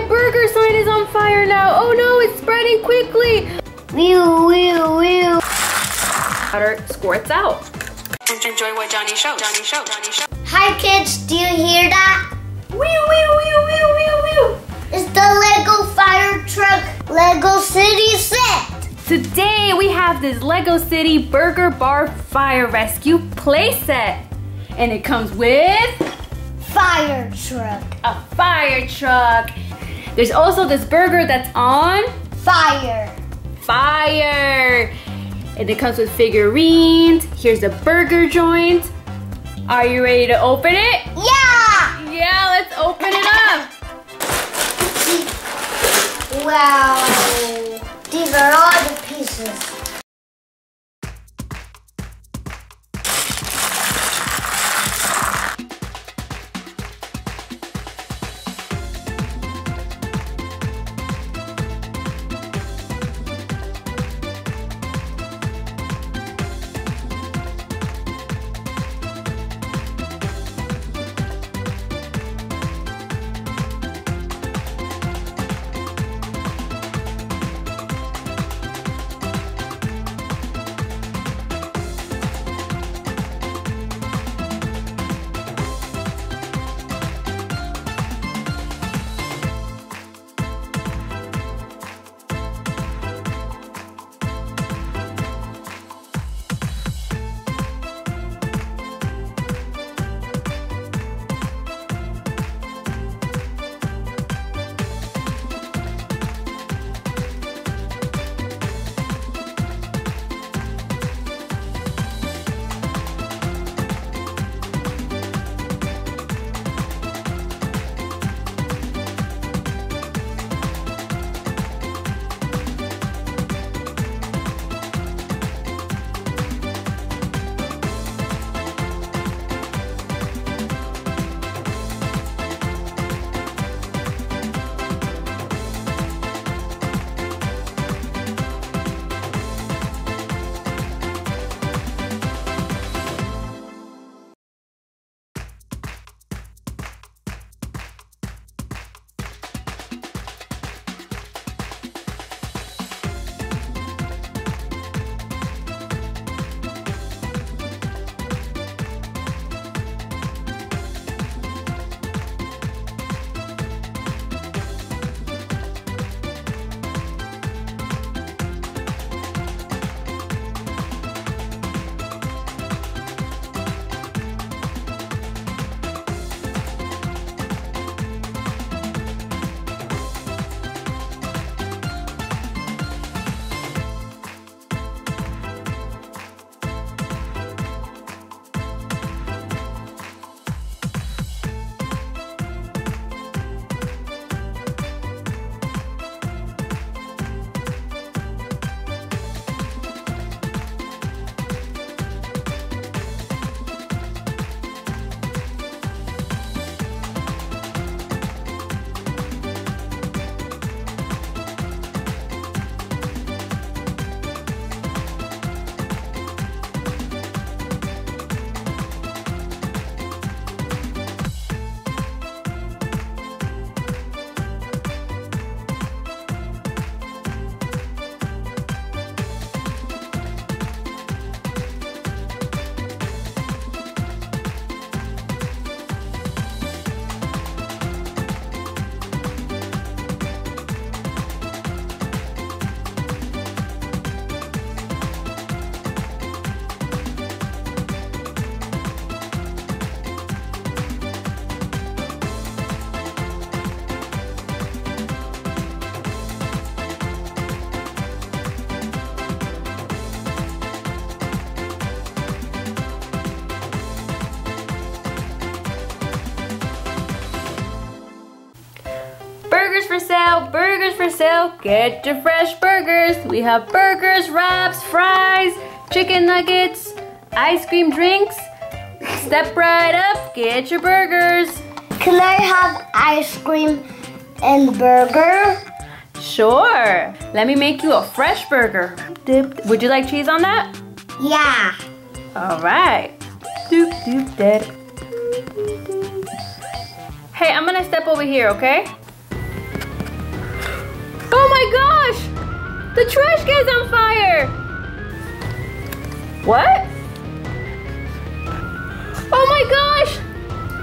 my burger sign is on fire now. Oh no, it's spreading quickly. Whew, whew, whew. Water squirts out. Enjoy what Johnny showed. Johnny showed. Johnny showed. Hi kids, do you hear that? Whew, whew, whew, whew, whew, whew. It's the Lego fire truck Lego City set. Today we have this Lego City Burger Bar Fire Rescue playset. And it comes with Fire truck. a fire truck. There's also this burger that's on Fire. fire. And it comes with figurines. Here's a burger joint. Are you ready to open it? Yeah! Yeah, let's open it up. Wow. These are all the pieces. For sale. Get your fresh burgers. We have burgers, wraps, fries, chicken nuggets, ice cream drinks. Step right up, get your burgers. Can I have ice cream and burger? Sure. Let me make you a fresh burger. Dip. Would you like cheese on that? Yeah. All right. Doop doop dead. Hey, I'm gonna step over here, okay? My gosh! The trash can's on fire! What? Oh my gosh!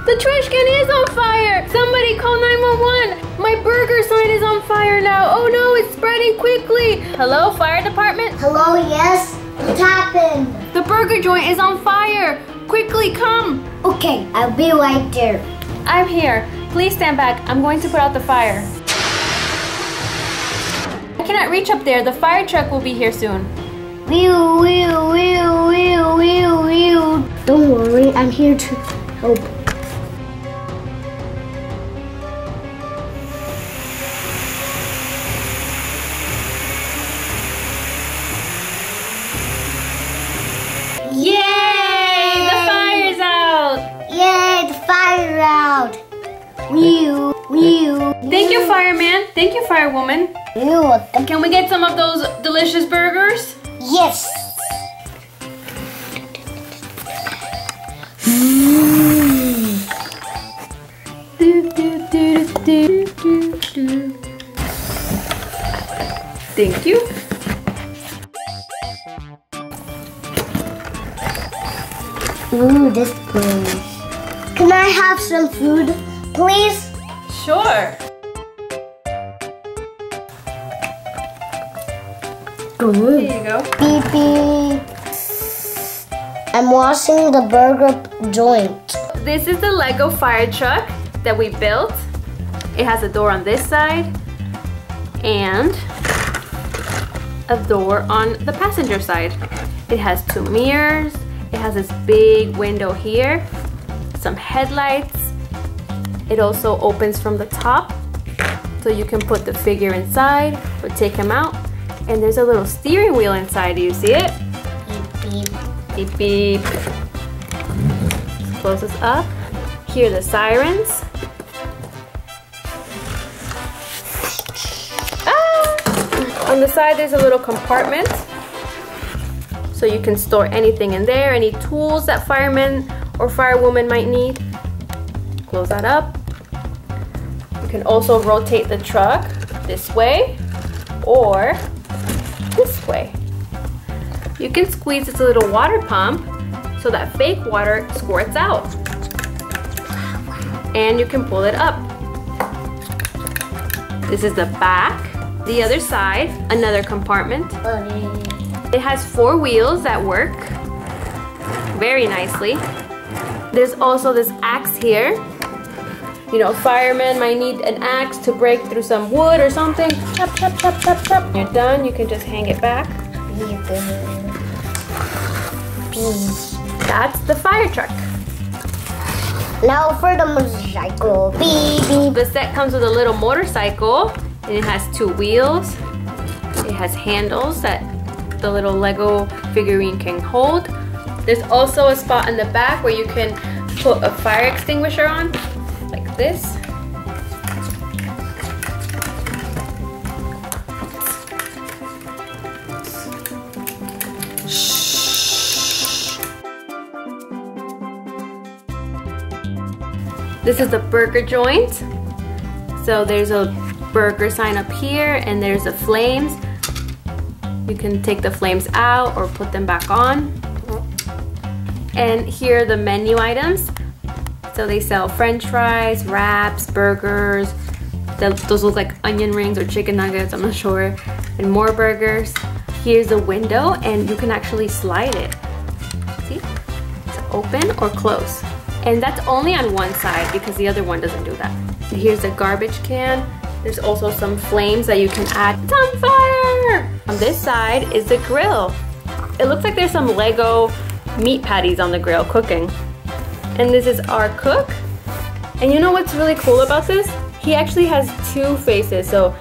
The trash can is on fire! Somebody call 911! My burger sign is on fire now! Oh no, it's spreading quickly! Hello, fire department? Hello, yes? What happened? The burger joint is on fire! Quickly, come! Okay, I'll be right there. I'm here. Please stand back. I'm going to put out the fire. I cannot reach up there. The fire truck will be here soon. Wheel, wheel, wheel, wheel, wheel, wheel. Don't worry, I'm here to help. Yay! The fire's out! Yay, the fire out. Wheel, wheel. Thank you, fireman. Thank you, firewoman. Can we get some of those delicious burgers? Yes. Thank you. Ooh, this place. Can I have some food, please? Sure. Good. Here you go. Beep beep. I'm washing the burger joint. This is the Lego fire truck that we built. It has a door on this side and a door on the passenger side. It has two mirrors. It has this big window here, some headlights. It also opens from the top so you can put the figure inside or take him out. And there's a little steering wheel inside. Do you see it? Beep beep. Beep beep. Close this up. Hear the sirens. Ah! On the side there's a little compartment. So you can store anything in there, any tools that firemen or firewoman might need. Close that up. You can also rotate the truck this way or this way. You can squeeze this little water pump so that fake water squirts out. And you can pull it up. This is the back. The other side, another compartment. It has four wheels that work very nicely. There's also this axe here. You know, firemen might need an axe to break through some wood or something. Chop, chop, chop, chop, chop. You're done, you can just hang it back. That's the fire truck. Now for the motorcycle. Beep. The set comes with a little motorcycle and it has two wheels. It has handles that the little Lego figurine can hold. There's also a spot in the back where you can put a fire extinguisher on, this. This is the burger joint. So there's a burger sign up here and there's the flames. You can take the flames out or put them back on. And here are the menu items. So they sell french fries, wraps, burgers. Th- Those look like onion rings or chicken nuggets, I'm not sure. And more burgers. Here's a window and you can actually slide it. See? To open or close. And that's only on one side because the other one doesn't do that. Here's a garbage can. There's also some flames that you can add. It's on fire! On this side is the grill. It looks like there's some Lego meat patties on the grill cooking. And this is our cook. And you know what's really cool about this? He actually has two faces. So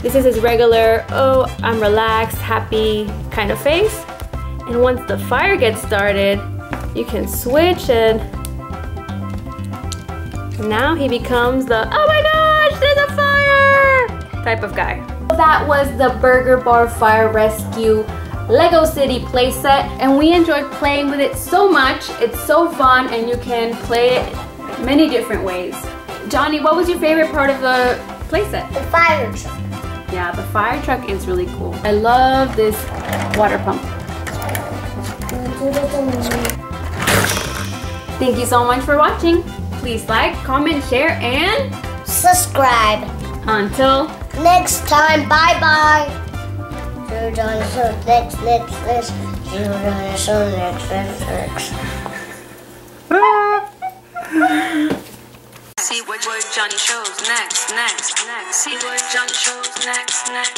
this is his regular, oh, I'm relaxed, happy kind of face. And once the fire gets started, you can switch and now he becomes the, oh my gosh, there's a fire type of guy. That was the Burger Bar Fire Rescue Lego City playset and we enjoyed playing with it so much. It's so fun and you can play it many different ways. Johnny, what was your favorite part of the playset? The fire truck. Yeah, the fire truck is really cool. I love this water pump. Thank you so much for watching. Please like, comment, share, and Subscribe. until Next time, bye dinosaur next, next, next. See what Johnny shows next, next, next. See what Johnny shows next, next.